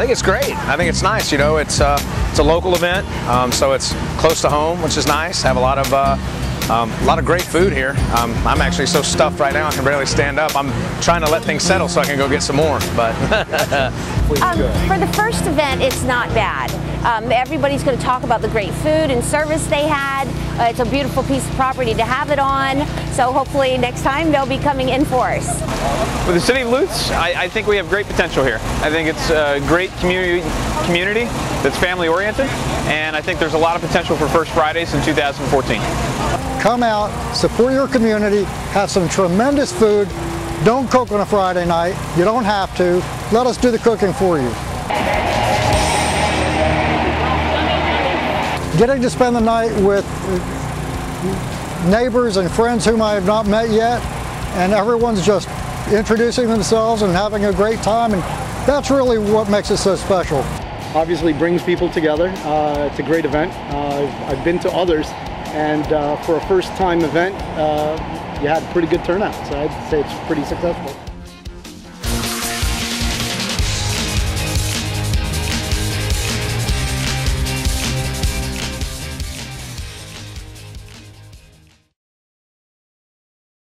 think it's great. I think it's nice. You know, it's uh, it's a local event, um, so it's close to home, which is nice. Have a lot of uh, um, a lot of great food here. Um, I'm actually so stuffed right now I can barely stand up. I'm trying to let things settle so I can go get some more. But um, for the first event, it's not bad. Um, everybody's going to talk about the great food and service they had. Uh, it's a beautiful piece of property to have it on. So hopefully next time they'll be coming in for us. For the city of Lutz, I, I think we have great potential here. I think it's a great community community that's family oriented, and I think there's a lot of potential for First Fridays in 2014. Come out, support your community, have some tremendous food. Don't cook on a Friday night. You don't have to. Let us do the cooking for you. Getting to spend the night with neighbors and friends whom I have not met yet, and everyone's just introducing themselves and having a great time, and that's really what makes it so special. Obviously brings people together. Uh, it's a great event. Uh, I've, been to others, and uh, for a first time event, uh, you had pretty good turnout, so I'd say it's pretty successful.